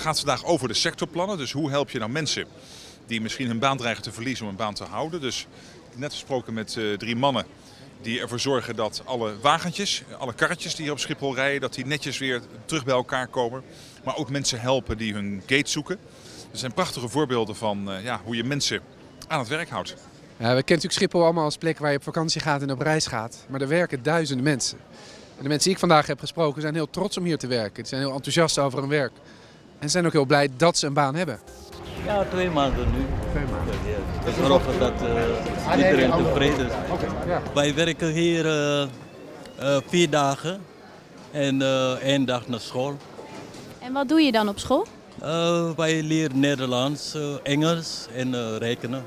gaat vandaag over de sectorplannen. Dus hoe help je nou mensen die misschien hun baan dreigen te verliezen om een baan te houden. Dus net gesproken met uh, drie mannen die ervoor zorgen dat alle wagentjes, alle karretjes die hier op Schiphol rijden, dat die netjes weer terug bij elkaar komen. Maar ook mensen helpen die hun gate zoeken. Er zijn prachtige voorbeelden van uh, ja, hoe je mensen aan het werk houdt. Ja, we kennen natuurlijk Schiphol allemaal als plek waar je op vakantie gaat en op reis gaat. Maar er werken duizenden mensen. En de mensen die ik vandaag heb gesproken zijn heel trots om hier te werken. Ze zijn heel enthousiast over hun werk. En zijn ook heel blij dat ze een baan hebben. Ja, twee maanden nu. Twee maanden. Ja, we hopen dat uh, iedereen tevreden is. Okay, ja. Wij werken hier uh, uh, vier dagen en één dag naar school. En wat doe je dan op school? wij leren Nederlands, Engels en rekenen.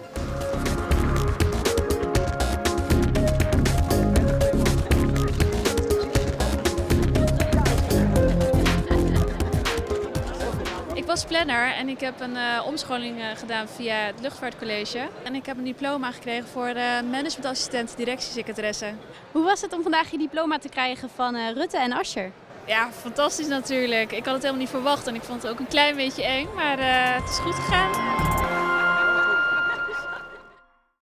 Ik was planner en ik heb een uh, omscholing uh, gedaan via het Luchtvaartcollege. En ik heb een diploma gekregen voor uh, managementassistent directiesecretaresse. Hoe was het om vandaag je diploma te krijgen van Rutte en Ascher? Ja, fantastisch natuurlijk. Ik had het helemaal niet verwacht en ik vond het ook een klein beetje eng, maar het is goed gegaan.